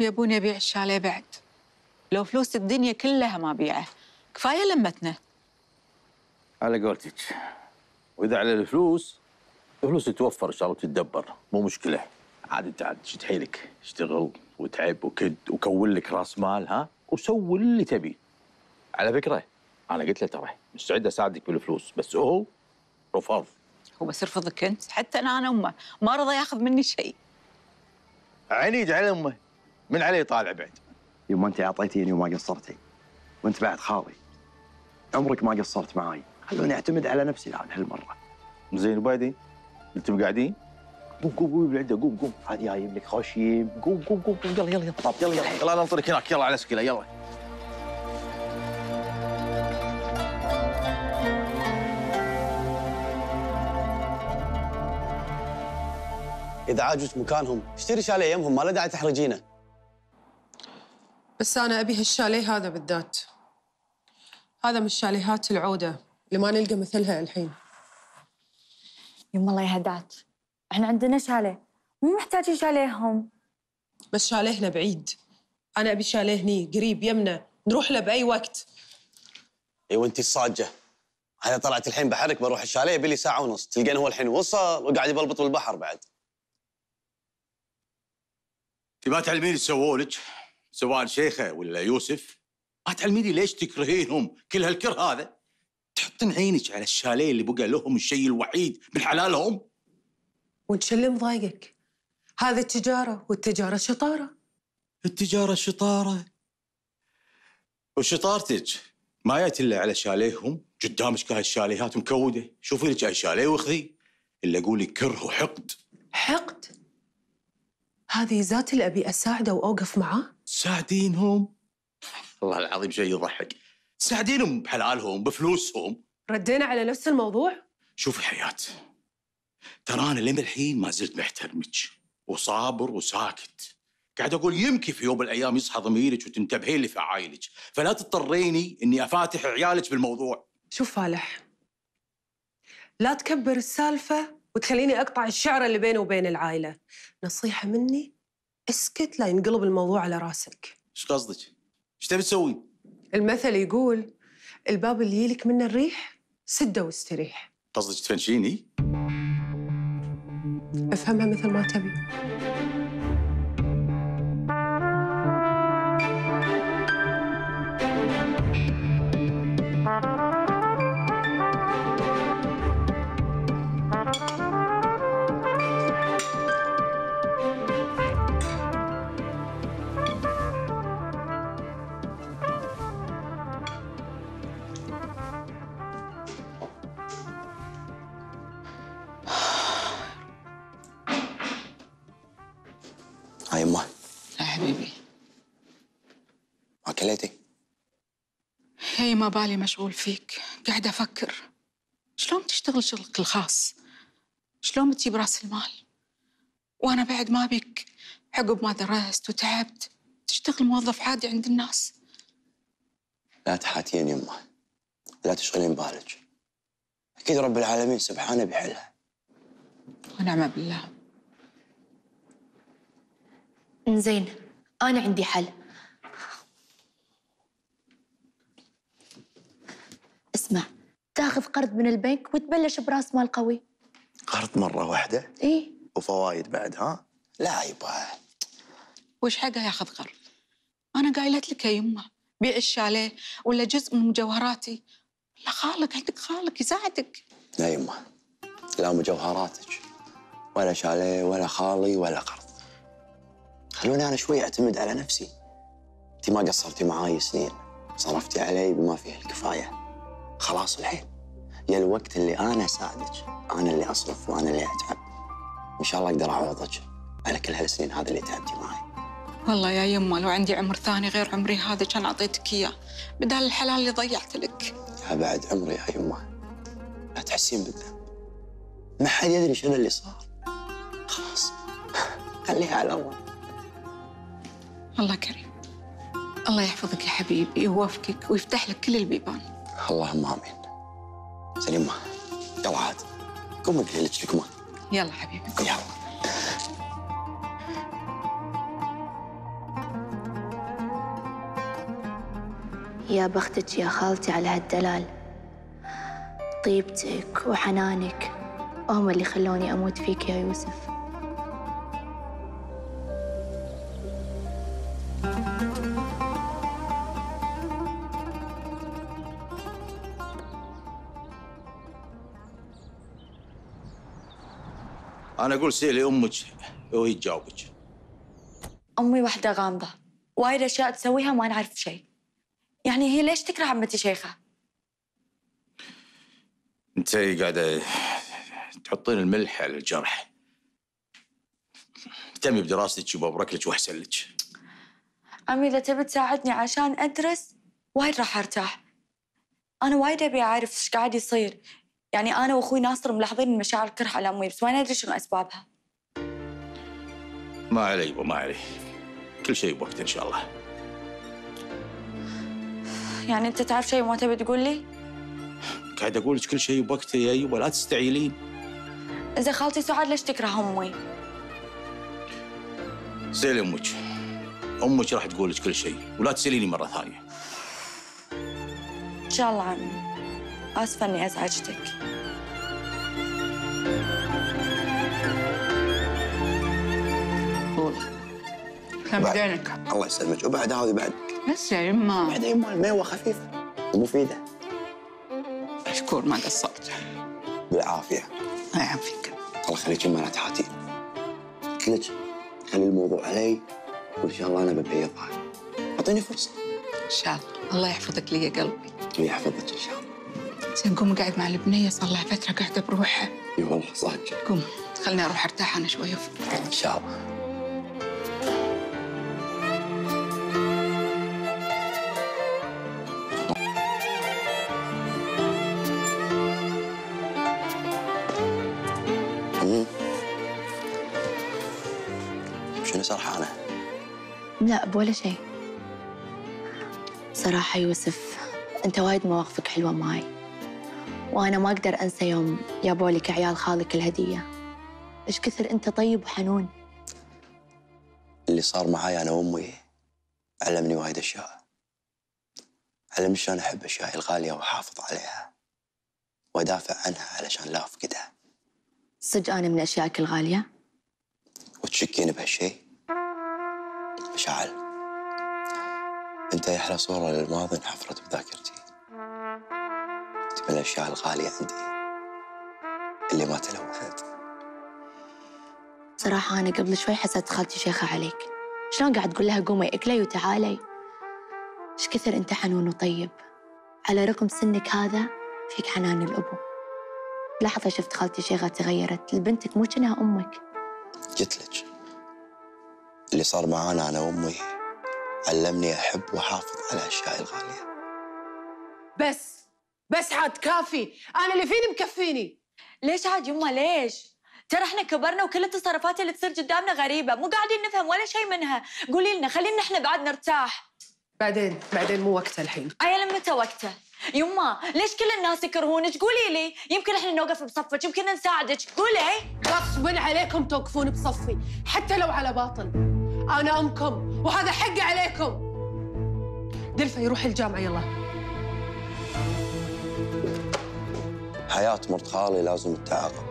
ويبوني ابيع الشاليه بعد. لو فلوس الدنيا كلها ما بيعه كفاية لمتنا على قولتك. وإذا على الفلوس الفلوس تتوفر إن شاء الله وتتدبر. مو مشكلة. عاد انت عاد شد حيلك. اشتغل وتعب وكد وكون لك راس مال ها؟ وسوي اللي تبيه على فكرة أنا قلت له ترى مستعد أساعدك بالفلوس. بس هو رفض. هو بس يرفضك أنت. حتى أنا أنا امه ما رضى ياخذ مني شيء. عنيد على أمه. من عليه طالع بعد. يوم انت اعطيتيني وما قصرتي وانت بعد خالي عمرك ما قصرت معاي. خلوني اعتمد على نفسي الآن هالمرة. زين وبعدين أنتم قاعدين قوم قوم قوم بالعده قوم قوم. هذه جايب لك خوشيم قوم قوم قوم قوم. يلا يلا يلا. طب يلا يلا. يلا أنطرك هناك. يلا على سكيله يلا. إذا عاجبك مكانهم اشتري شاليه يمهم ما له داعي تحرجينه. بس أنا أبي هالشاليه هذا بالذات. هذا من الشاليهات العودة اللي ما نلقى مثلها الحين. يما الله يهداك. إحنا عندنا شاليه. مو محتاجين شاليهم بس شاليهنا بعيد. أنا أبي شاليه هني قريب يمنا. نروح له بأي وقت. إي وأنت الصاجة. أنا طلعت الحين بحرك بروح الشاليه يبي لي ساعة ونص. تلقين هو الحين وصل وقاعد يبلبط بالبحر بعد. تبى تعلميني إيش سووا لك؟ سواء شيخه ولا يوسف ما تعلميني ليش تكرهينهم؟ كل هالكره هذا؟ تحطين عينك على الشاليه اللي بقى لهم الشيء الوحيد من حلالهم؟ وانت شو اللي مضايقك؟ هذه التجارة والتجارة شطارة. التجارة شطارة. وشطارتك ما جت إلا على شاليهم قدامك هالشاليهات مكودة. شوفي لك اي شاليه واخذي. إلا قولي كره وحقد. حقد؟ هذه ذات اللي أبي أساعده وأوقف معاه؟ تساعدينهم والله العظيم شيء يضحك. تساعدينهم بحلالهم بفلوسهم. ردينا على نفس الموضوع؟ شوفي حياة ترى أنا لين الحين ما زلت محترمك وصابر وساكت. قاعد أقول يمكن في يوم من الأيام يصحى ضميرك وتنتبهين لفعايلك فلا تضطريني إني أفاتح عيالك بالموضوع. شوف فالح لا تكبر السالفة وتخليني أقطع الشعرة اللي بيني وبين العائلة. نصيحة مني؟ اسكت لا ينقلب الموضوع على راسك إيش قصدك؟ إيش تبي تسوين؟ المثل يقول الباب اللي يلك منه الريح سده واستريح قصدك تفنشيني؟ افهمها مثل ما تبي ما بالي مشغول فيك. قاعدة أفكر. شلون تشتغل شغلك الخاص؟ شلون بتجيب رأس المال؟ وأنا بعد ما بيك عقب ما درست وتعبت تشتغل موظف عادي عند الناس. لا تحاتين يمه لا تشغلين بالك. أكيد رب العالمين سبحانه بيحلها ونعم بالله. زين أنا عندي حل. اسمع تاخذ قرض من البنك وتبلش براس مال قوي. قرض مرة واحدة؟ إيه وفوايد بعد ها؟ لا يبا. وش حقه ياخذ قرض؟ أنا قايلت لك يا يمه بيع الشاليه ولا جزء من مجوهراتي. لا خالك عندك خالك يساعدك. لا يمه لا مجوهراتك ولا شاليه ولا خالي ولا قرض. خلوني أنا شوي أعتمد على نفسي. انت ما قصرتي معاي سنين صرفتي علي بما فيه الكفاية. خلاص الحين. يا الوقت اللي أنا اساعدك أنا اللي أصرف وأنا اللي أتعب. إن شاء الله أقدر أعوضك على كل هالسنين هذه اللي تعبتي معي. والله يا يمه لو عندي عمر ثاني غير عمري هذا كان أعطيتك إياه. بدال الحلال اللي ضيعت لك. يا بعد عمري يا يمه. لا تحسين بالذنب. ما حد يدري شنو اللي صار. خلاص. خليها على الله. الله كريم. الله يحفظك يا حبيبي ويوفقك ويفتح لك كل البيبان. اللهم آمين. سليمه يلا عاد. قوم اقلي لك لقمه يلا حبيبي. يلا. يا بختك يا خالتي على هالدلال. طيبتك وحنانك. هم اللي خلوني أموت فيك يا يوسف. أنا أقول سيلي أمك وهي تجاوبك أمي واحدة غامضة وايد أشياء تسويها ما نعرف شيء. يعني هي ليش تكره عمتي شيخة؟ أنت قاعدة تحطين الملح على الجرح. اهتمي بدراستك وببرك لك وأحسن لك. أمي إذا تبي تساعدني عشان أدرس وايد راح أرتاح. أنا وايد أبي أعرف إيش قاعد يصير. يعني أنا وأخوي ناصر ملاحظين المشاعر الكره على أمي بس ما ندري شنو أسبابها. ما علي يبا ما علي كل شيء بوقته إن شاء الله. يعني أنت تعرف شيء وما تبي تقول لي؟ قاعد أقول لك كل شيء بوقته يا يبا لا تستعجلين إذا خالتي سعاد ليش تكره أمي؟ سيلي أمك أمك راح تقول لك كل شيء ولا تسأليني مرة ثانية. إن شاء الله عمي. آسفة إني أزعجتك. دينك الله يسلمك. وبعد هذه بعد. بس يا يما بعد يما الميوه خفيفة. ومفيدة. مشكور ما قصرت. بالعافية. الله يعافيك. الله يخليك يما لا تحاتي. قلت لك خلي الموضوع علي. وإن شاء الله أنا ببيضها أعطيني فرصة. إن شاء الله. الله يحفظك لي يا قلبي. ويحفظك إن شاء الله. زين قوم قاعد مع البنية صار لها فترة قاعدة بروحها. إي والله صادق. قوم خلني أروح أرتاح أنا شوية إن شاء الله. أمم. شنو سرحانه؟ لا بولا شيء. صراحة يوسف أنت وايد مواقفك حلوة معي. وأنا ما أقدر أنسى يوم جابوا لك عيال خالك الهدية. إيش كثر أنت طيب وحنون؟ اللي صار معاي أنا وأمي علمني وايد أشياء. علمني شلون أحب اشيائي الغالية وأحافظ عليها. وادافع عنها علشان لا أفقدها. صدق أنا من أشيائك الغالية؟ وتشكين بهالشيء مشاعل. أنت أحلى صورة للماضي انحفرت بذاكرتي. من الأشياء الغالية عندي اللي ما تلوثت. صراحة أنا قبل شوي حسيت خالتي شيخة عليك. شلون قاعد تقول لها قومي اكلي وتعالي؟ إيش كثر أنت حنون وطيب. على رغم سنك هذا فيك حنان الأبو. لحظة شفت خالتي شيخة تغيرت. لبنتك مو كأنها أمك. قلت لك. اللي صار معانا أنا وأمي علمني أحب وأحافظ على اشيائي الغالية. بس. بس عاد كافي. أنا اللي فيني مكفيني. ليش عاد يما ليش؟ ترى إحنا كبرنا وكل التصرفات اللي تصير قدامنا غريبة. مو قاعدين نفهم ولا شيء منها. قولي لنا خلينا إحنا بعد نرتاح. بعدين بعدين مو وقته الحين. عيل متى وقته يما ليش كل الناس يكرهونك؟ قولي لي. يمكن إحنا نوقف بصفك يمكن نساعدك. قولي. غصبا عليكم توقفون بصفي حتى لو على باطل. أنا أمكم وهذا حقي عليكم. دلفة يروح الجامعة يلا. حياة مرت خالي لازم تتعاقب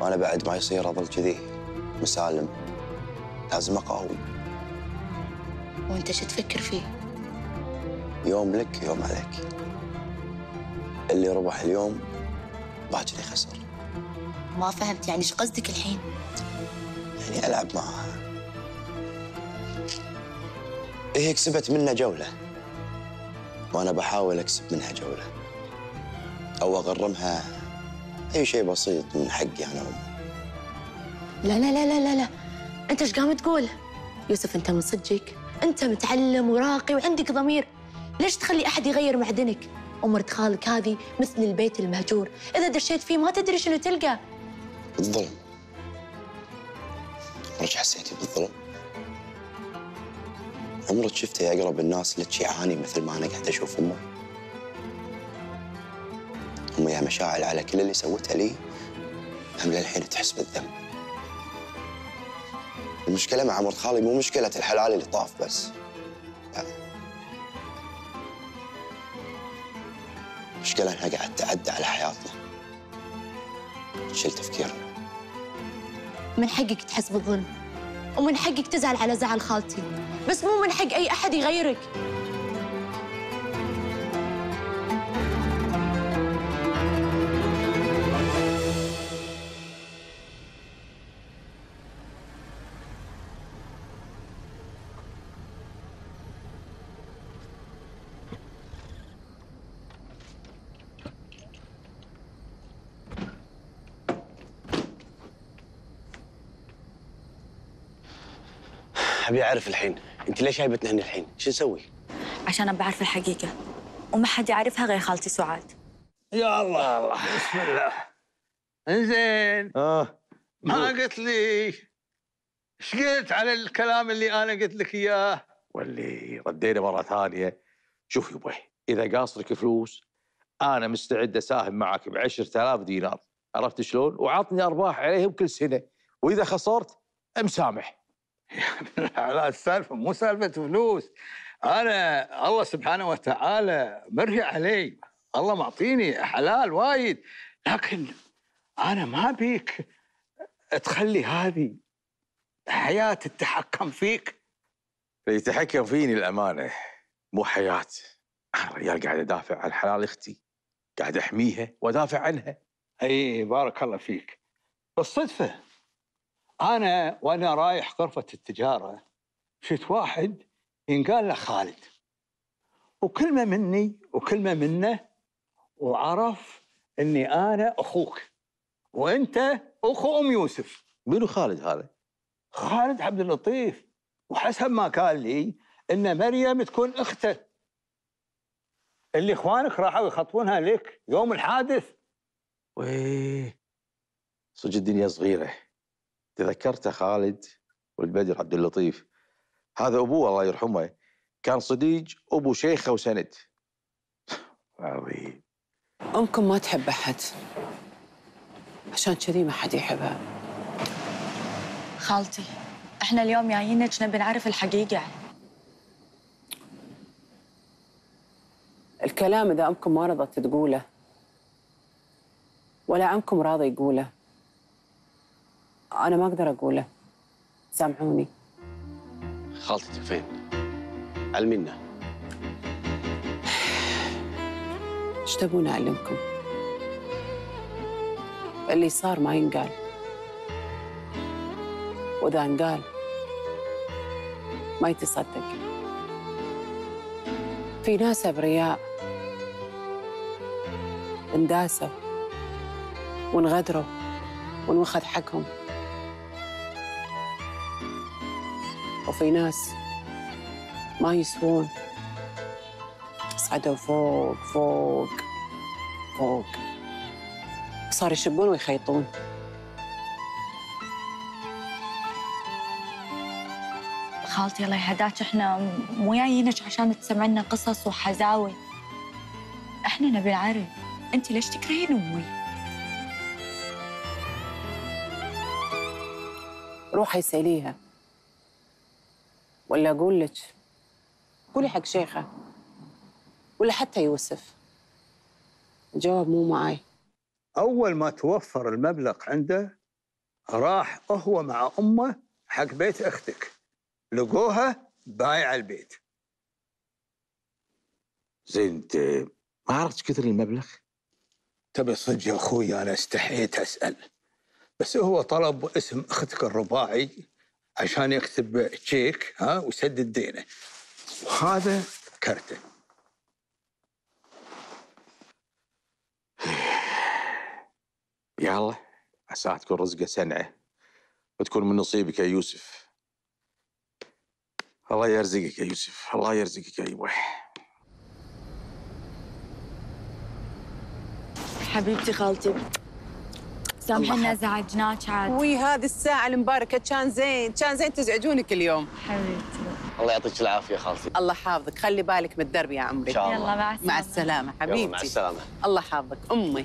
وأنا بعد ما يصير أظل كذي مسالم لازم أقاوم. وأنت شو تفكر فيه؟ يوم لك يوم عليك. اللي ربح اليوم باكر يخسر ما فهمت يعني إيش قصدك الحين؟ يعني ألعب معها هي كسبت منا جولة. وأنا بحاول أكسب منها جولة. أو أغرمها. أي شيء بسيط من حقي أنا وأمي. لا لا لا لا لا. لا أنت إيش قام تقول؟ يوسف أنت من صدقك؟ أنت متعلم وراقي وعندك ضمير. ليش تخلي أحد يغير معدنك؟ أمرة خالك هذه مثل البيت المهجور. إذا دشيت فيه ما تدري شنو تلقى. الظلم عمرك حسيتي بالظلم؟ عمرك شفتي أقرب الناس لك يعاني مثل ما أنا قاعد أشوف امه؟ أمي يا مشاعل على كل اللي سوتها لي هم للحين تحس بالذنب. المشكلة مع مرت خالي مو مشكلة الحلال اللي طاف بس. لا. المشكلة أنها قاعد تعدى على حياتنا. تشيل تفكيرنا من حقك تحس بالظلم ومن حقك تزعل على زعل خالتي. بس مو من حق أي أحد يغيرك. ابي اعرف الحين. انت ليش جايبتنا هنا الحين؟ شو نسوي؟ عشان أبى أعرف الحقيقة. وما حد يعرفها غير خالتي سعاد. يا الله. الله بسم الله. إنزين. آه. ما قلت لي. إيش قلت على الكلام اللي أنا قلت لك إياه؟ واللي ردينا مرة ثانية. شوف يبا إذا قاصرك فلوس أنا مستعد أساهم معك ب 10000 دينار. عرفت شلون؟ وعطني أرباح عليهم كل سنة. وإذا خسرت مسامح لا السالفة مو سالفة فلوس. أنا الله سبحانه وتعالى مرجع علي. الله معطيني حلال وايد. لكن أنا ما بيك تخلي هذه حياة تتحكم فيك. يتحكم فيني الأمانة. مو حياة. أنا رجال قاعد أدافع عن حلال أختي. قاعد أحميها وأدافع عنها. اي بارك الله فيك. بالصدفة أنا وأنا رايح غرفة التجارة شفت واحد ينقال له خالد. وكلمة مني وكلمة منه وعرف إني أنا أخوك وأنت أخو أم يوسف. منو خالد هذا؟ خالد عبد اللطيف. وحسب ما قال لي إن مريم تكون أخته. اللي إخوانك راحوا يخطبونها لك يوم الحادث. ويه صدق الدنيا صغيرة. تذكرت خالد ولد بدر عبد اللطيف. هذا أبوه الله يرحمه كان صديق أبو شيخة وسند. عظيم. أمكم ما تحب أحد عشان كذي ما حد يحبها. خالتي إحنا اليوم جايينك نبي نعرف الحقيقة. الكلام إذا أمكم ما رضت تقوله ولا عمكم راضي يقوله. أنا ما أقدر أقوله. سامحوني. خالتك فين؟ علمينا إيش تبون أعلمكم؟ اللي صار ما ينقال. وإذا انقال ما يتصدق. في ناس أبرياء انداسوا وانغدروا وانوخذ حقهم. وفي ناس ما يسوون. صعدوا فوق فوق فوق. صار يشبون ويخيطون. خالتي الله يهداك إحنا مو جايينك عشان تسمعنا قصص وحزاوي. إحنا نبي نعرف انت ليش تكرهين امي؟ روحي اسأليها ولا أقول لك قولي حق شيخة. ولا حتى يوسف. الجواب مو معي أول ما توفر المبلغ عنده راح هو مع أمه حق بيت أختك. لقوها بايع البيت. زين أنت ما عرفت كثر المبلغ؟ تبي صدق يا أخوي أنا استحيت أسأل. بس هو طلب اسم أختك الرباعي. عشان يكتب تشيك ها ويسدد دينه. وهذا كرته. يلا عسى تكون رزقة سنعة. وتكون من نصيبك يا يوسف. الله يرزقك يا يوسف الله يرزقك يا يبوي حبيبتي خالتي. سامحينا زعجناك عاد. وي هذه الساعة المباركة. كان زين كان زين تزعجونك اليوم. حبيبتي. الله يعطيك العافية خالتي. الله حافظك. خلي بالك من الدرب يا عمري. إن شاء الله. يلا مع السلامة. مع السلامة يلا حبيبتي. مع السلامة. الله حافظك. أمي.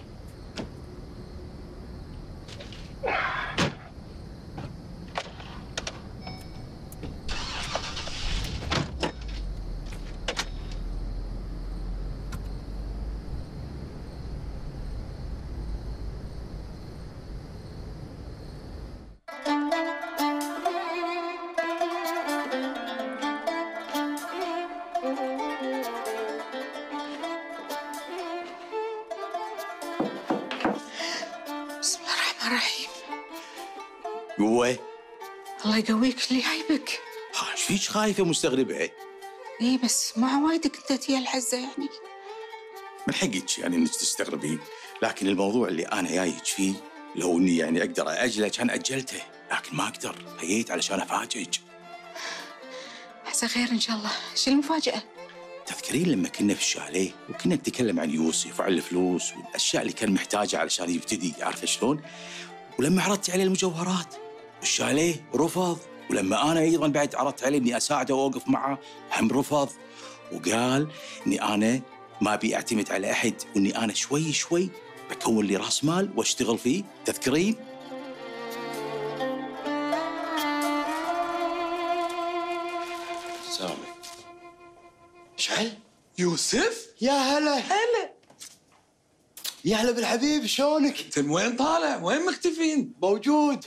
هايبك ها إيش فيك خايفة مستغربه اي بس مع وايدك أنت تيا الحزة يعني. من حقك يعني إنك تستغربين لكن الموضوع اللي أنا جايك فيه لو إني يعني أقدر اجله كان أجلته لكن ما أقدر. هيت علشان أفاجئك. عسى خير إن شاء الله. شو المفاجأة؟ تذكرين لما كنا في الشاليه وكنا نتكلم عن يوسف وعن الفلوس والأشياء اللي كان محتاجها علشان يبتدي عارفة شلون؟ ولما عرضت عليه المجوهرات والشاليه رفض. ولما أنا أيضا بعد عرضت عليه إني أساعده وأوقف معه هم رفض وقال إني أنا ما أبي أعتمد على أحد وإني أنا شوي شوي بكون لي رأس مال وأشتغل فيه تذكرين؟ سلام اشعل يوسف يا هلا هلا يا هلا بالحبيب شلونك؟ أنت وين طالع؟ وين مختفين؟ موجود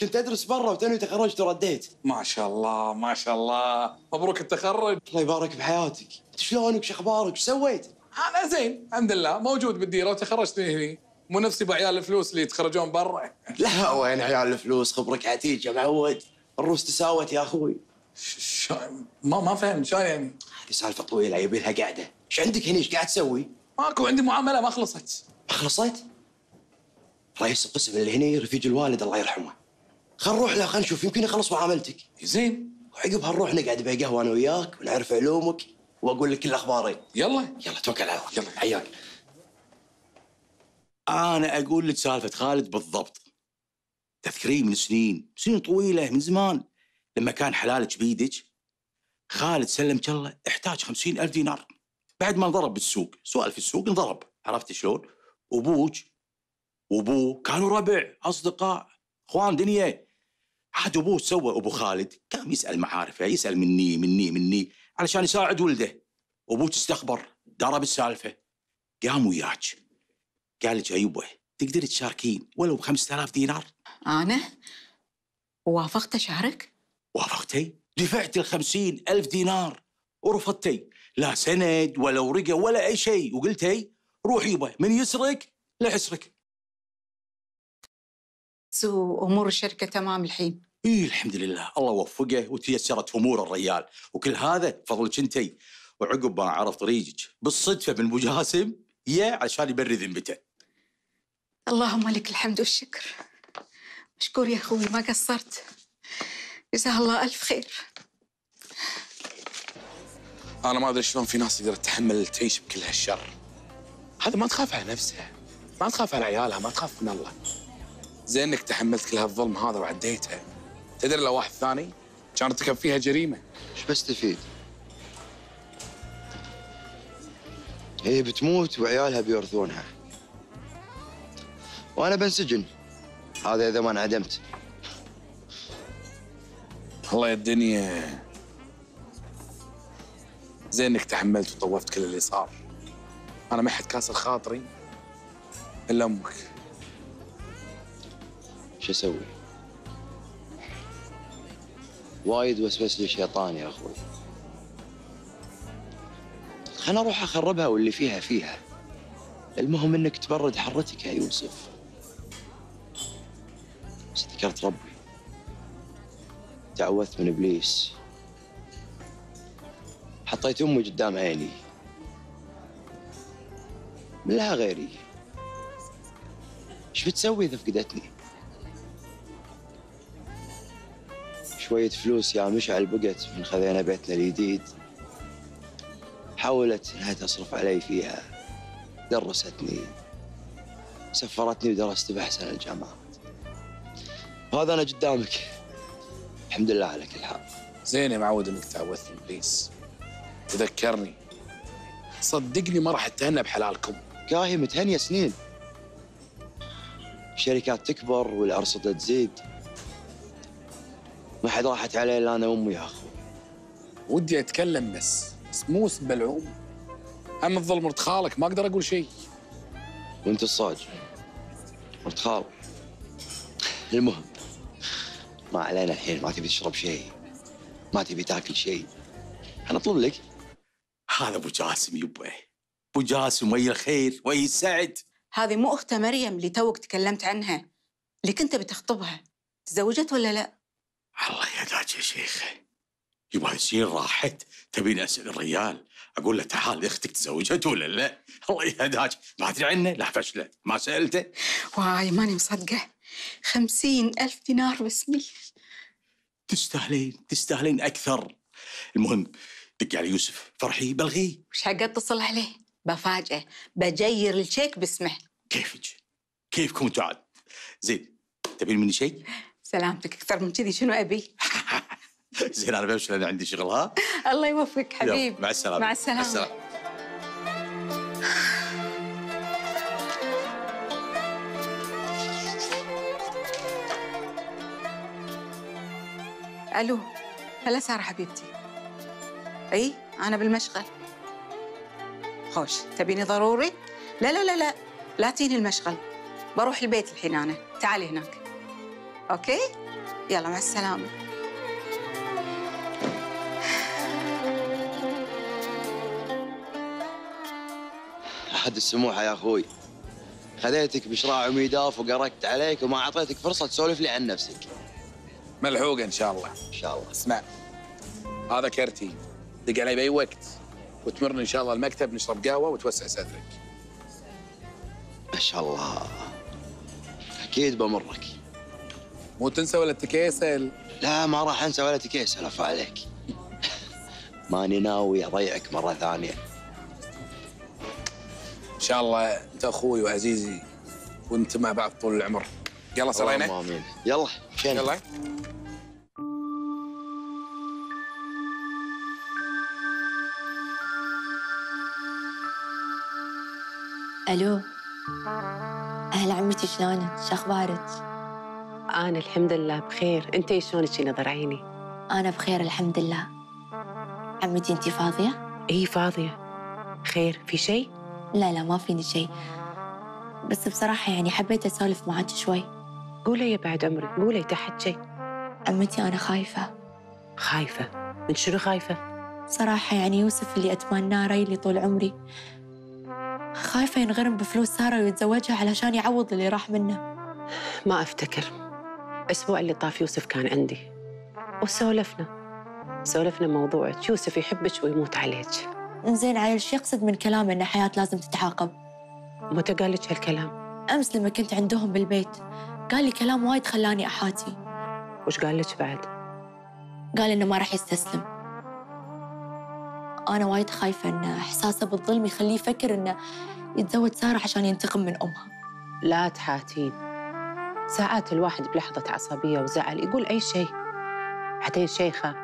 كنت أدرس برا وتوني تخرجت ورديت. ما شاء الله ما شاء الله. مبروك التخرج. الله يبارك بحياتك. شلونك؟ شو أخبارك؟ شو سويت؟ أنا زين الحمد لله. موجود بالديرة وتخرجت من هني. مو نفسي بعيال الفلوس اللي يتخرجون برا. لا وين عيال الفلوس؟ خبرك عتيج يا معود. الروس تساوت يا أخوي. شو ما ما فهمت شلون يعني؟ هذه سالفة طويلة يبي لها قعده إيش عندك هنا إيش قاعد تسوي؟ ماكو عندي معاملة ما خلصت. ما خلصت؟ رئيس القسم اللي هنا رفيج الوالد الله يرحمه. خل نروح له خل نشوف. يمكن يخلص معاملتك زين. وعقبها نروح نقعد بقهوة أنا وياك ونعرف علومك وأقول لك كل اخباري يلا. يلا توكل على الله. يلا. حياك. أنا أقول لك سالفة خالد بالضبط. تذكرين من سنين سنين طويلة من زمان. لما كان حلالك بيدك خالد سلمك الله احتاج خمسين ألف دينار. بعد ما انضرب بالسوق. سؤال في السوق انضرب. عرفت شلون؟ وابوك وابوه كانوا ربع أصدقاء أخوان دنيا. عاد أبوه سوى أبو خالد قام يسأل معارفه يسأل مني مني مني علشان يساعد ولده. وابوك استخبر درب السالفة. قام وياك. قال لك أيوه تقدر تشاركين ولو ب 5000 دينار؟ أنا؟ وافقت أشارك؟ وافقتي؟ دفعت ال 50 ألف دينار. ورفضتي. لا سند ولا ورقة ولا أي شيء. وقلتي روح يبا من يسرك لا يسرك وامور الشركة تمام الحين؟ إي الحمد لله. الله وفقه وتيسرت أمور الريال. وكل هذا فضلك انتي وعقب ما عرف طريقك. بالصدفة من ابو جاسم يا عشان يبري ذمته اللهم لك الحمد والشكر. مشكور يا أخوي ما قصرت. جزاه الله ألف خير. أنا ما أدري شلون في ناس تقدر تتحمل تعيش بكل هالشر. هذا ما تخاف على نفسها. ما تخاف على عيالها ما تخاف من الله. زين انك تحملت كل هالظلم هذا وعديتها تدري لو واحد ثاني كان ارتكب فيها جريمة؟ إيش بستفيد؟ هي بتموت وعيالها بيورثونها وأنا بنسجن. هذا إذا ما انعدمت. الله يا الدنيا. زين انك تحملت وطوفت كل اللي صار. أنا ما حد كاسر خاطري إلا أمك. شو أسوي؟ وايد وسوس لي شيطان يا أخوي. خلنا أروح أخربها واللي فيها فيها. المهم إنك تبرد حرتك يا يوسف. بس ذكرت ربي. تعوذت من إبليس. حطيت أمي قدام عيني. من لها غيري. إيش بتسوي إذا فقدتني؟ شوية فلوس يا مشعل بقت من خذينا بيتنا الجديد. حاولت إنها تصرف علي فيها درستني سفرتني ودرست بأحسن الجامعات. وهذا أنا قدامك. الحمد لله على كل حال. زين يا معود إنك تعوذت من ابليس وذكرني صدقني ما راح أتهنى بحلالكم. كاهي متهنية سنين. الشركات تكبر والأرصدة تزيد. ما حد راحت علي إلا أنا وأمي يا اخو ودي أتكلم بس بس مو اسم بلعوم اما الظلم مرت خالك ما أقدر أقول شيء. وأنت الصاج. مرت خال. المهم ما علينا الحين ما تبي تشرب شيء ما تبي تاكل شيء. أنا أطلب لك. هذا أبو جاسم يبا. أبو جاسم ويا الخير ويا السعد. هذه مو اخته مريم اللي توك تكلمت عنها. اللي كنت بتخطبها. تزوجت ولا لا؟ الله يهداك يا شيخه يبغى سنين راحت تبين اسال الرجال أقول له تعال أختك تزوجت ولا لا؟ الله يهداك ما أدري عنه لا فشله ما سألته. واي ماني مصدقة. خمسين ألف دينار باسمي تستاهلين تستاهلين أكثر. المهم دق على يوسف. فرحي بلغيه وش حق اتصل عليه؟ بفاجئه بجير الشيك باسمه. كيفك؟ كيفكم أنتوا عاد زين تبين مني شيء؟ سلامتك أكثر من كذي شنو أبي؟ زين أنا بمشي لأن عندي شغل ها؟ الله يوفقك حبيب مع السلامة. مع السلامه, مع السلامة. ألو هلا سارة حبيبتي. أي أنا بالمشغل. خوش تبيني ضروري؟ لا لا لا لا لا تجيني المشغل. بروح البيت الحين أنا. تعالي هناك. أوكي؟ يلا مع السلامة. أحد السموحة يا أخوي. خذيتك بشراع وميداف وقرقت عليك وما أعطيتك فرصة تسولف لي عن نفسك. ملحوقة إن شاء الله. إن شاء الله. اسمع هذا كرتي. دق علي بأي وقت وتمرني إن شاء الله المكتب نشرب قهوة وتوسع صدرك. ما شاء الله. أكيد بمرك. مو تنسى ولا تكيسل. لا ما راح أنسى ولا تكيس ألف عليك. ماني ناوي أضيعك مرة ثانية. إن شاء الله أنت أخوي وعزيزي وأنت مع بعض طول العمر. يلا اللهم سرينا. آمين. يلا فين؟ يلا. ألو. أهلا عمتي شلونك؟ شو أخبارك؟ أنا الحمد لله بخير. أنت شلونك نظر عيني؟ أنا بخير الحمد لله. عمتي أنتي فاضية؟ إي فاضية. خير. في شيء؟ لا لا ما فيني شيء. بس بصراحة يعني حبيت أسولف معاك شوي. قولي يا بعد عمرك قولي تحت شيء. عمتي أنا خايفة. خايفة؟ من شنو خايفة؟ صراحة يعني يوسف اللي أتمناه ريلي طول عمري. خايفة ينغرم بفلوس سارة ويتزوجها علشان يعوض اللي راح منه. ما أفتكر. الأسبوع اللي طاف يوسف كان عندي. وسولفنا. سولفنا موضوعك يوسف يحبك ويموت عليك. زين عيل شو يقصد من كلامه إن حياة لازم تتعاقب؟ متى قال لك هالكلام؟ أمس لما كنت عندهم بالبيت. قال لي كلام وايد خلاني أحاتي. وش قال لك بعد؟ قال إنه ما راح يستسلم. أنا وايد خايفة إن إحساسه بالظلم يخليه يفكر إنه يتزوج سارة عشان ينتقم من أمها. لا تحاتين. ساعات الواحد بلحظة عصبية وزعل يقول أي شيء. بعدين شيخة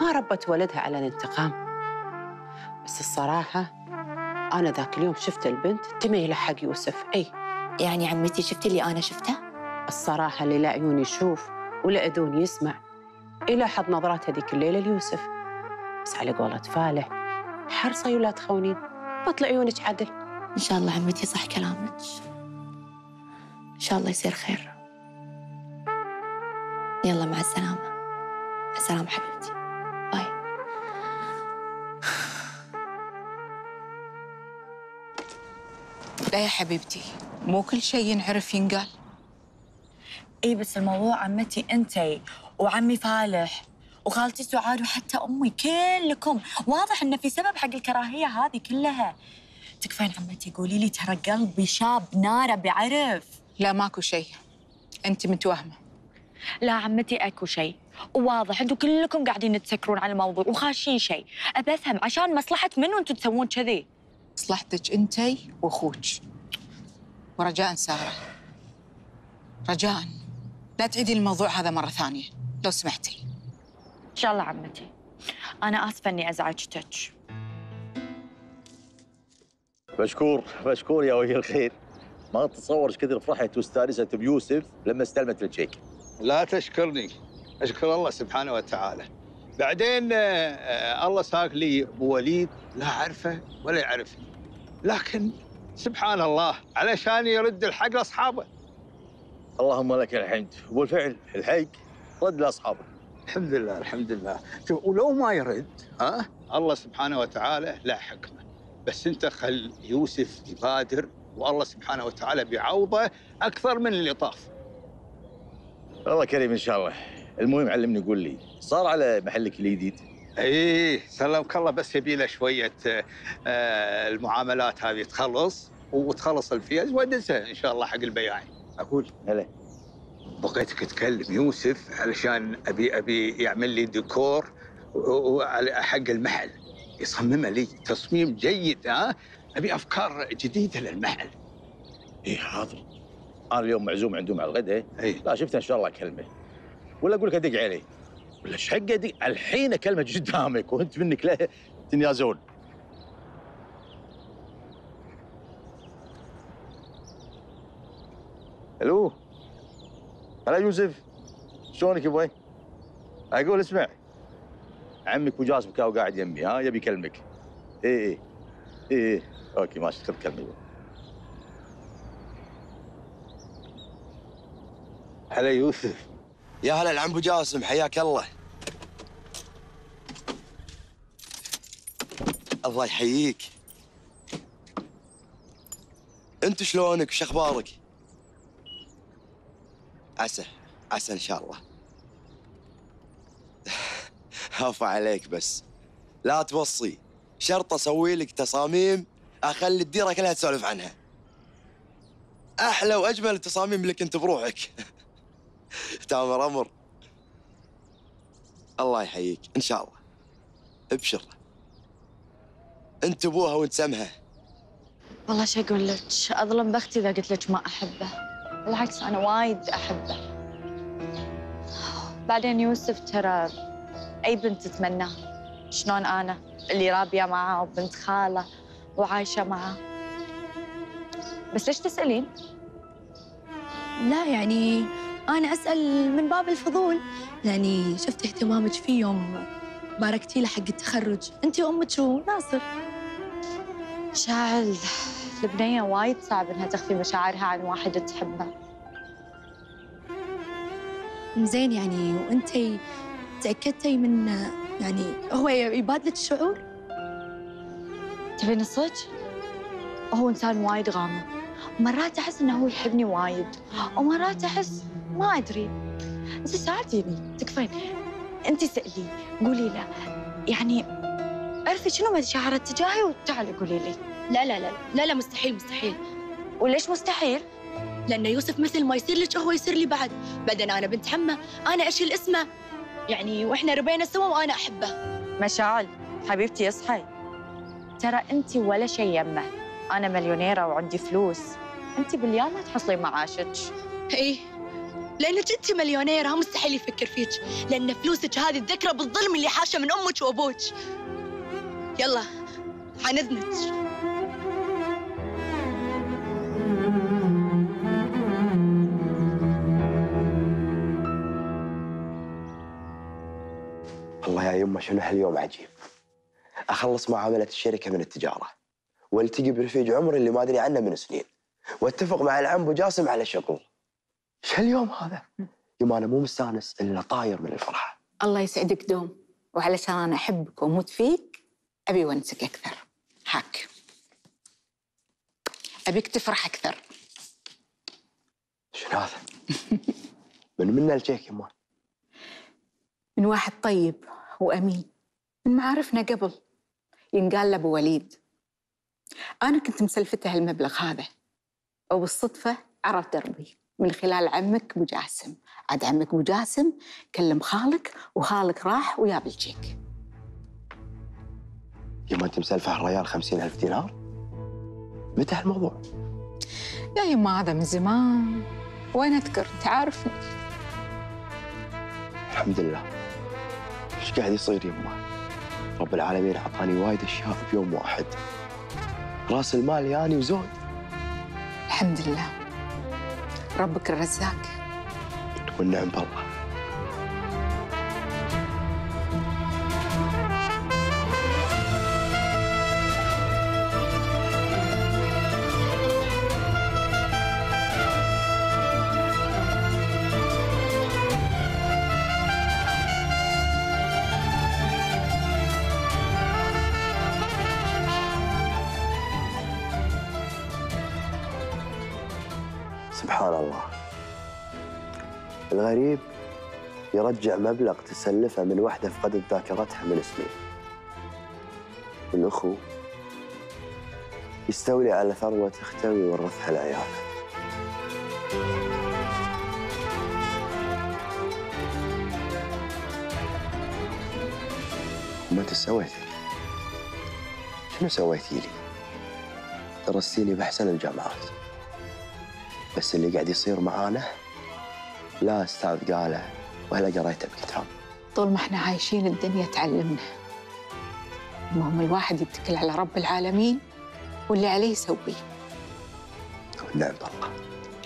ما ربت ولدها على الانتقام. بس الصراحة أنا ذاك اليوم شفت البنت تميل حق يوسف. أي. يعني عمتي شفتي اللي أنا شفته؟ الصراحة اللي لا عيون يشوف ولا أذون يسمع. يلاحظ نظرات هذيك الليلة ليوسف. بس على قولة فالح حرصي ولا تخونين. بطل عيونك عدل. إن شاء الله عمتي صح كلامك. إن شاء الله يصير خير. يلا مع السلامة. السلام حبيبتي. باي. لا يا حبيبتي مو كل شيء ينعرف ينقال. اي بس الموضوع عمتي انتي وعمي فالح وخالتي سعاد وحتى أمي كلكم. واضح انه في سبب حق الكراهية هذه كلها. تكفين عمتي قولي لي ترى قلبي شاب ناره بيعرف لا ماكو شيء. أنت متوهمة. لا عمتي أكو شيء. وواضح أنتم كلكم قاعدين تسكرون على الموضوع وخاشين شيء. ابى أفهم عشان مصلحه من وأنتم تسوون كذي؟ مصلحتك أنتي وأخوك. ورجاء سارة. رجاء لا تعيدي الموضوع هذا مرة ثانية لو سمحتي. إن شاء الله عمتي. أنا آسفة إني أزعجتك. مشكور مشكور يا وجه الخير. ما تتصور إيش كثر فرحت واستانست بيوسف لما استلمت الشيك لا تشكرني. أشكر الله سبحانه وتعالى. بعدين آه، الله ساق لي أبو وليد لا أعرفه ولا يعرفني. لكن سبحان الله علشان يرد الحق لأصحابه. اللهم لك الحمد. وبالفعل الحق رد لأصحابه. الحمد لله الحمد لله. شوف ولو ما يرد ها الله سبحانه وتعالى لا حكمة. بس أنت خل يوسف يبادر والله سبحانه وتعالى بيعوضه أكثر من اللي طاف والله كريم إن شاء الله. المهم علمني قول لي صار على محلك الجديد؟ إيه سلمك الله بس يبي له شوية آه، المعاملات هذه تخلص وتخلص الفيز وادزها إن شاء الله حق البياعين أقول. هلا. بغيتك تكلم يوسف علشان أبي أبي يعمل لي ديكور حق المحل. يصممها لي تصميم جيد ها؟ أبي أفكار جديدة للمحل. اي حاضر. أنا اليوم معزوم عندهم على الغداء. لا شفت إن شاء الله اكلمه ولا أقول لك أدق عليه ولا إيش حق أدق؟ الحين اكلمه قدامك وأنت منك لا. تنيازون ألو؟ هلا يوسف؟ شلونك يا أبوي؟ أقول اسمع. عمك ابو جاسم كاو قاعد يمي ها؟ يبي يكلمك. اي اي اي اي okay ماشي خذ كلمة. هلا يوسف. يا هلا العم أبو جاسم حياك الله. الله يحييك. أنت شلونك؟ وش أخبارك؟ عسى عسى إن شاء الله. هافا عليك بس. لا توصي. شرط أسوي لك تصاميم أخلي الديرة كلها تسولف عنها. أحلى وأجمل التصاميم لك أنت بروحك. تامر أمر الله يحييك إن شاء الله. أبشر. أنت أبوها وأنت سمها والله شو أقول لك؟ أظلم بختي إذا قلت لك ما أحبه. بالعكس أنا وايد أحبه. بعدين يوسف ترى أي بنت تتمناه شلون أنا؟ اللي رابية معاه وبنت خالة وعايشة معاه بس ليش تسألين؟ لا يعني أنا أسأل من باب الفضول. يعني شفت اهتمامك فيه يوم باركتي له حق التخرج. أنت وأمك وناصر شاعل البنية وايد صعب إنها تخفي مشاعرها عن واحد تحبه. زين يعني وأنتي تأكدتي من يعني هو يبادلك الشعور؟ تبين الصدق؟ هو إنسان وايد غامض. مرات أحس إنه هو يحبني وايد ومرات أحس ما أدري. انت ساعديني تكفين. انت سألي قولي له. يعني عرفي شنو مشاعره تجاهي وتعالي قولي لي. لا لا لا لا لا مستحيل مستحيل. وليش مستحيل؟ لأن يوسف مثل ما يصير لك هو يصير لي بعد. بعدين أنا بنت حمه أنا أشيل اسمه. يعني وإحنا ربينا سوا وأنا أحبه. مشاعل حبيبتي اصحي. ترى انت ولا شيء يمه. أنا مليونيرة وعندي فلوس. انت باليوم ما تحصلين معاشك. إيه. لأنك أنت مليونيرة مستحيل يفكر فيك. لأن فلوسك هذه الذكرى بالظلم اللي حاشة من أمك وأبوك. يلا عن إذنك والله يا يمه شنو هاليوم عجيب. أخلص معامله الشركة من التجارة. والتقي برفيج عمري اللي ما أدري عنه من سنين. واتفق مع العم ابو جاسم على شغل. إيش هاليوم هذا؟ يوم أنا مو مستأنس إلا طاير من الفرحة. الله يسعدك دوم. وعلشان أنا أحبك وأموت فيك أبي ونسك أكثر. هاك. أبيك تفرح أكثر. شنو هذا؟ من منا الجيك يمه من واحد طيب وأمين. من معارفنا قبل. ينقال له أبو وليد. أنا كنت مسلفته هالمبلغ هذا. وبالصدفة عرف دربي من خلال عمك أبو جاسم عاد عمك أبو جاسم كلم خالك وخالك راح وياب الجيك يما أنت مسلفة الريال خمسين ألف دينار؟ متى هالموضوع؟ يا يما هذا من زمان. وين أذكر؟ أنت عارفني الحمد لله. إيش قاعد يصير يما؟ رب العالمين أعطاني وايد أشياء في يوم واحد. رأس المال ياني وزود. الحمد لله. ربك الرزاق. والنعم بالله يرجع مبلغ تسلفه من وحدة فقدت ذاكرتها من سنين والأخو يستولي على ثروة أخته ويورثها لعياله وما انت سويتي؟ شنو سويتي لي؟ درستيني بأحسن الجامعات بس اللي قاعد يصير معانا لا أستاذ قاله ولا قريته بكتاب طول ما إحنا عايشين الدنيا تعلمنا. المهم الواحد يتكل على رب العالمين واللي عليه يسويه. نعم طلقة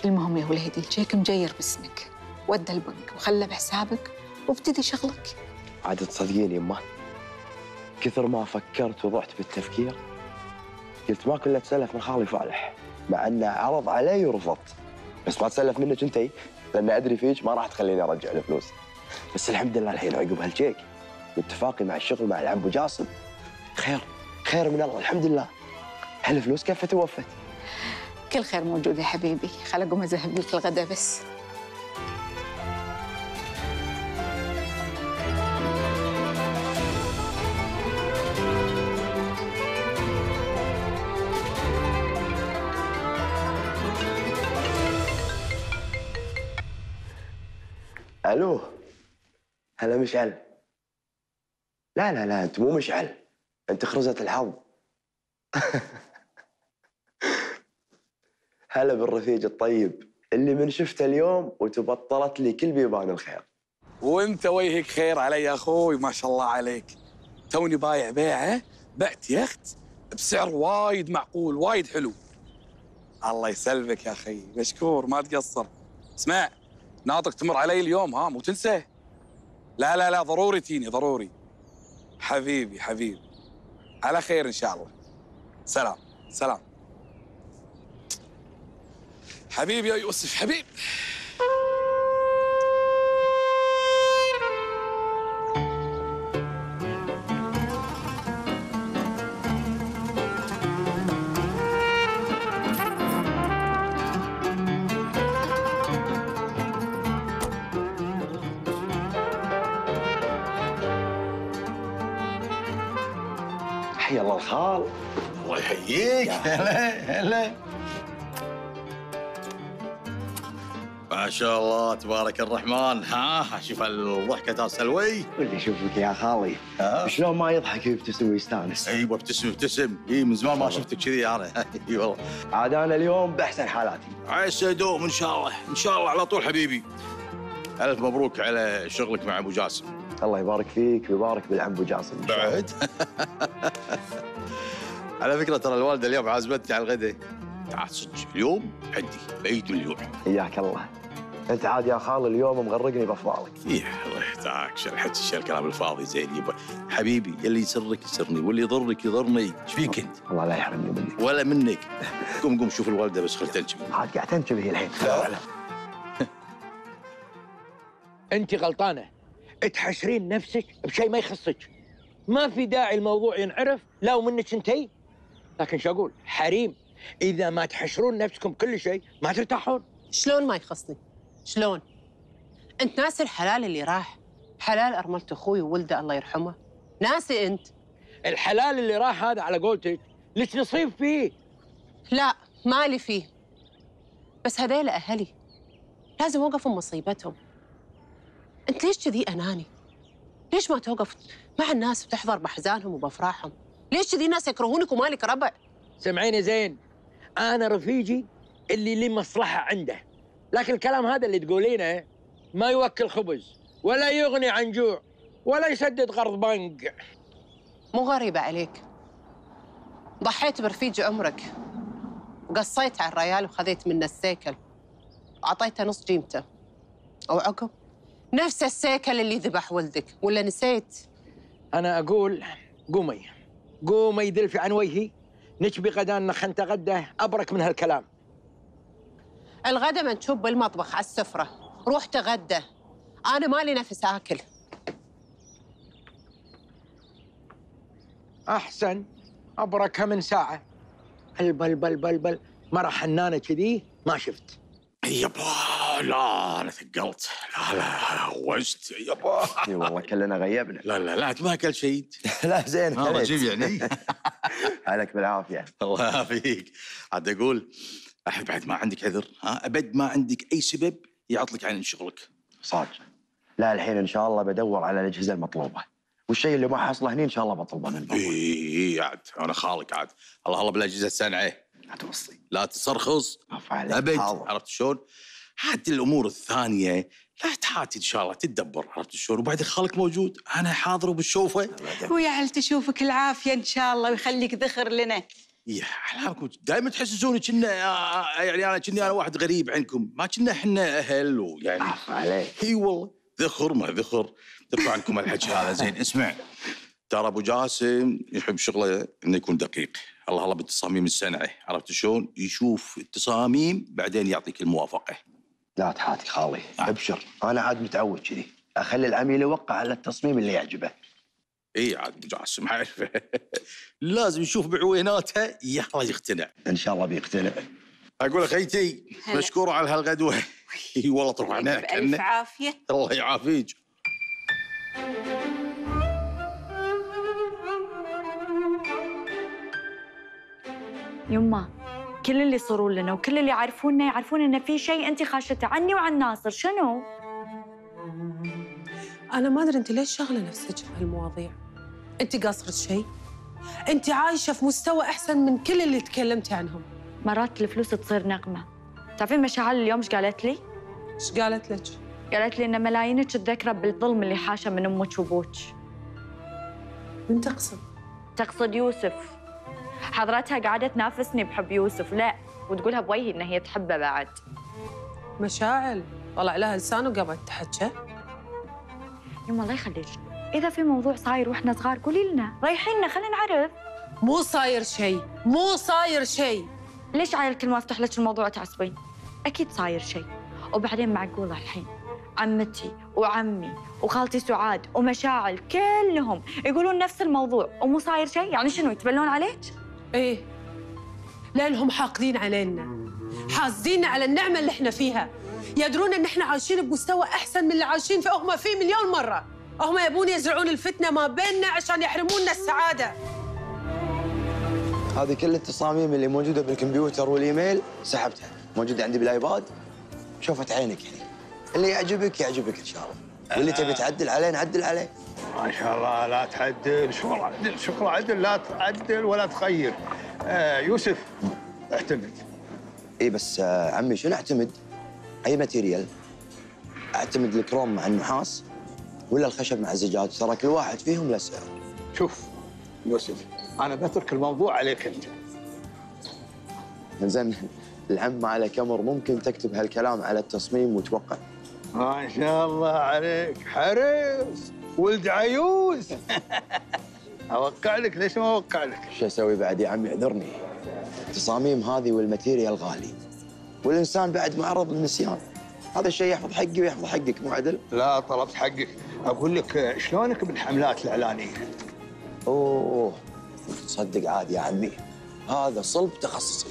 المهم يا وليدي الشيك مجير باسمك. ودى البنك وخلى بحسابك وابتدي شغلك. عاد تصدقين يمه كثر ما فكرت وضعت بالتفكير قلت ما كله تسلف من خالي فالح مع أنه عرض علي ورفضت بس ما تسلف منك انتي لأن أدري فيك ما راح تخليني أرجع الفلوس. بس الحمد لله الحين عقب هالشيك واتفاقي مع الشغل مع العم أبو جاسم. خير خير من الله الحمد لله. هالفلوس كفت ووفت كل خير موجود يا حبيبي. خل اقوم اذهب لك الغداء بس. ألو؟ هلا مشعل. لا لا لا أنت مو مشعل. أنت خرزة الحظ. هلا بالرفيق الطيب. اللي من شفته اليوم وتبطلت لي كل بيبان الخير. وانت وجهك خير علي يا أخوي ما شاء الله عليك. توني بايع بيعة بعت يخت بسعر وايد معقول وايد حلو. الله يسلمك يا أخي مشكور ما تقصر. اسمع ناطق تمر علي اليوم ها؟ مو تنسى؟ لا لا لا ضروري تيني ضروري. حبيبي حبيبي. على خير إن شاء الله. سلام سلام. حبيبي يا يوسف حبيب الله يحييك هلا هلا ما شاء الله تبارك الرحمن ها شوف الضحكة سلوي واللي يشوفك يا خالي شلون ما يضحك ويبتسم ويستانس أيوه ابتسم ابتسم اي من زمان ما شفتك كذي أنا اي والله عاد أنا اليوم باحسن حالاتي عسى دوم ان شاء الله ان شاء الله على طول حبيبي الف مبروك على شغلك مع ابو جاسم الله يبارك فيك ويبارك بالعم ابو جاسم بعد على فكرة ترى الوالدة اليوم عازمتني على الغداء. تعال صدق اليوم عندي بعيد مليون. حياك الله. أنت عاد يا خال اليوم مغرقني بأفضالك. إيه الله يحتاج شرحت الشيء الكلام الفاضي زين. يبا حبيبي يلي يسرك يسرني واللي يضرك يضرني. إيش فيك أنت؟ الله لا يحرمني منك. ولا منك. قوم قوم شوف الوالدة بس خل تنشب عاد قاعد تنتبه الحين. أنت غلطانة. تحشرين نفسك بشيء ما يخصك. ما في داعي الموضوع ينعرف لا ومنك أنتي. لكن شو أقول؟ حريم. إذا ما تحشرون نفسكم كل شيء ما ترتاحون. شلون ما يخصني؟ شلون؟ أنت ناسي الحلال اللي راح. حلال ارملة أخوي وولده الله يرحمه. ناسي أنت. الحلال اللي راح هذا على قولتك لك نصيب فيه؟ لا مالي فيه. بس هذيل أهلي لازم اوقف مصيبتهم. أنت ليش كذي أناني؟ ليش ما توقف مع الناس وتحضر باحزانهم وبافراحهم؟ ليش كذي ناس يكرهونك ومالك ربع؟ سمعيني زين. أنا رفيجي اللي لي مصلحة عنده. لكن الكلام هذا اللي تقولينه ما يوكل خبز ولا يغني عن جوع ولا يسدد قرض بنك. مو غريبة عليك. ضحيت برفيج عمرك. وقصيت على الريال وخذيت منه السيكل. وأعطيته نص قيمته وعقب نفس السيكل اللي ذبح ولدك ولا نسيت؟ أنا أقول قومي. قومي دلفي عن وجهي. نشبي غدانا خنتغدى أبرك من هالكلام. الغدا منشوب بالمطبخ على السفرة. روح تغدى. أنا مالي نفس آكل. أحسن. ابركها من ساعة. البل بل بل بل مره حنانه كذي؟ ما شفت. يبا. لا أنا ثقلت. لا لا هوجت يابا اي والله كلنا غيبنا لا لا لا انت ما أكلت شيء لا زين كليت. رجيب يعني. عليك بالعافية. الله يعافيك. عاد أقول الحين بعد ما عندك عذر ها أبد ما عندك أي سبب يعطلك عن شغلك. صادق. لا الحين إن شاء الله بدور على الأجهزة المطلوبة. والشيء اللي ما حصله هني إن شاء الله بطلبه من اي اي عاد أنا خالق عاد. الله الله بالأجهزة السنعة. لا توصي. لا تسرخص. عليك. أبد. حاضر. عرفت شلون؟ عاد الأمور الثانية لا تحاتي إن شاء الله تدبر عرفت شلون؟ وبعدين خالك موجود أنا حاضر وبالشوفة. ويا عيل تشوفك العافية إن شاء الله ويخليك ذخر لنا. يا احلامكم دائما تحسسوني كنا يعني أنا كني أنا واحد غريب عنكم ما كنا إحنا أهل ويعني عفو عليك. إي والله ذخر ما ذخر. ترفع عنكم الحكي هذا زين اسمع. ترى أبو جاسم يحب شغله إنه يكون دقيق. الله الله بالتصاميم السنعه عرفت شلون؟ يشوف التصاميم بعدين يعطيك الموافقة. لا تحاتي خالي ابشر. أنا عاد متعود كذي. أخلي العميل يوقع على التصميم اللي يعجبه. إي عاد ابو جاسم عارفه لازم يشوف بعويناته. يلا يقتنع إن شاء الله بيقتنع. أقول اخيتي هلا. مشكوره على هالغدوة. إي والله تروح هناك بألف عافية. الله يعافيك. يما كل اللي يصيرون لنا وكل اللي يعرفونا يعرفون إن في شيء انت خاشته عني وعن ناصر شنو؟ أنا ما أدري انت ليش شاغلة نفسك بهالمواضيع انت قاصرة شيء انت عايشة في مستوى أحسن من كل اللي تكلمتي عنهم مرات الفلوس تصير نقمة تعرفين مشاعل اليوم إيش قالت لي؟ إيش قالت لك؟ قالت لي إن ملايينك تذكره بالظلم اللي حاشه من أمك وأبوك من تقصد؟ تقصد يوسف حضرتها قاعدة تنافسني بحب يوسف. لا وتقولها بوجهي إن هي تحبه بعد. مشاعل. طلع لها لسان وقامت تحكى يما الله يخليك. إذا في موضوع صاير وإحنا صغار قولي لنا. ريحينا خلينا نعرف. مو صاير شيء. مو صاير شيء. ليش عيل كل ما افتح لك الموضوع تعصبين؟ أكيد صاير شيء. وبعدين معقولة الحين. عمتي وعمي وخالتي سعاد ومشاعل كلهم يقولون نفس الموضوع ومو صاير شيء؟ يعني شنو يتبلون عليك؟ إيه. لانهم حاقدين علينا. حاسدين على النعمة اللي إحنا فيها. يدرون إن إحنا عايشين بمستوى أحسن من اللي عايشين فيه. هم فيه مليون مرة. هم يبون يزرعون الفتنة ما بيننا عشان يحرمونا السعادة. هذه كل التصاميم اللي موجودة بالكمبيوتر والإيميل سحبتها. موجودة عندي بالآيباد. شوفت عينك يعني. اللي يعجبك يعجبك إن شاء الله. واللي تبي تعدل عليه نعدل عليه. ما شاء الله لا تعدل. شغل عدل؟ شغل عدل؟ لا تعدل ولا تغير آه يوسف اعتمد. اي بس آه، عمي شنو أعتمد؟ أي ماتيريال؟ أعتمد الكروم مع النحاس ولا الخشب مع الزجاج؟ ترى كل واحد فيهم له سعر. شوف يوسف أنا بترك الموضوع عليك أنت. زين العم على كمر ممكن تكتب هالكلام على التصميم وتوقع. ما شاء الله عليك. حريص. ولد عيوز. أوقع لك. ليش ما أوقع لك؟ شو أسوي بعد يا عمي؟ اعذرني التصاميم هذه والماتيريال غالي. والإنسان بعد معرض للنسيان. هذا الشيء يحفظ حقي ويحفظ حقك مو عدل؟ لا طلبت حقك. أقول لك شلونك بالحملات الإعلانية؟ أوه. تصدق عادي يا عمي. هذا صلب تخصصي.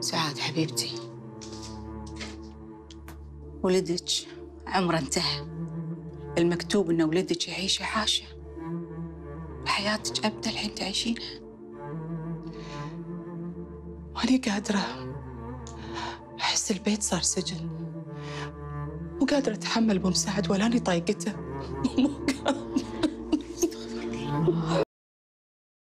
سعاد حبيبتي. ولدك عمره انتهى. المكتوب إن ولدك يعيش عاشه. حياتك ابدا الحين تعيشينها وأنا قادرة أحس البيت صار سجن. مو قادرة أتحمل بمساعد ولا أني طايقته. مو قادرة.